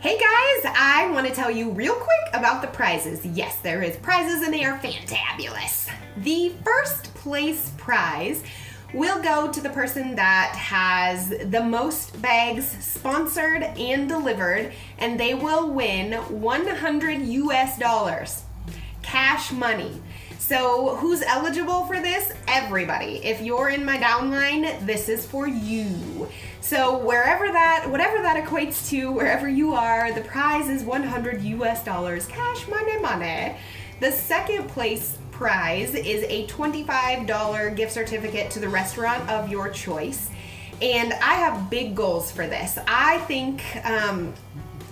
Hey guys, I want to tell you real quick about the prizes. Yes, there is prizes and they are fantabulous. The first place prize will go to the person that has the most bags sponsored and delivered and they will win 100 US dollars. Cash money. So, who's eligible for this? Everybody. If you're in my downline, this is for you. So, wherever that, whatever that equates to, wherever you are, the prize is 100 US dollars, cash money, money. The second place prize is a $25 gift certificate to the restaurant of your choice. And I have big goals for this. I think um,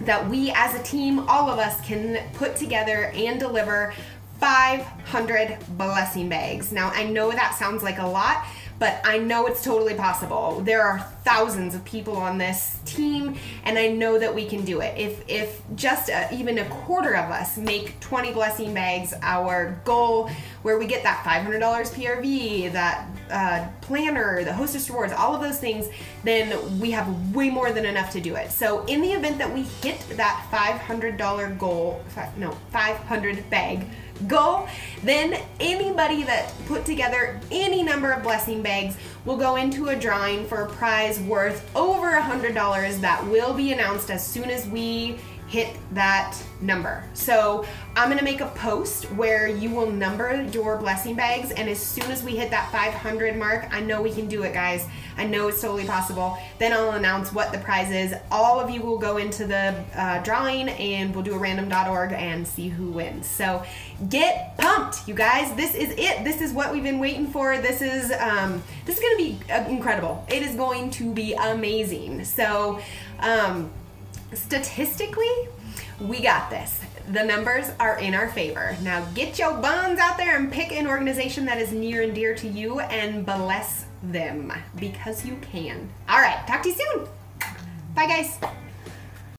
that we as a team, all of us, can put together and deliver 500 blessing bags. Now, I know that sounds like a lot, but I know it's totally possible. There are thousands of people on this team, and I know that we can do it. If if just a, even a quarter of us make 20 blessing bags our goal, where we get that $500 PRV, that uh, planner, the hostess rewards, all of those things, then we have way more than enough to do it. So in the event that we hit that $500 goal, no, 500 bag goal, then anybody that put together any number of blessing bags will go into a drawing for a prize worth over a $100 that will be announced as soon as we hit that number. So I'm gonna make a post where you will number your blessing bags, and as soon as we hit that 500 mark, I know we can do it, guys. I know it's totally possible. Then I'll announce what the prize is. All of you will go into the uh, drawing, and we'll do a random.org and see who wins. So get pumped, you guys. This is it. This is what we've been waiting for. This is um, this is gonna be uh, incredible. It is going to be amazing. So. Um, statistically, we got this. The numbers are in our favor. Now get your buns out there and pick an organization that is near and dear to you and bless them because you can. All right, talk to you soon. Bye, guys.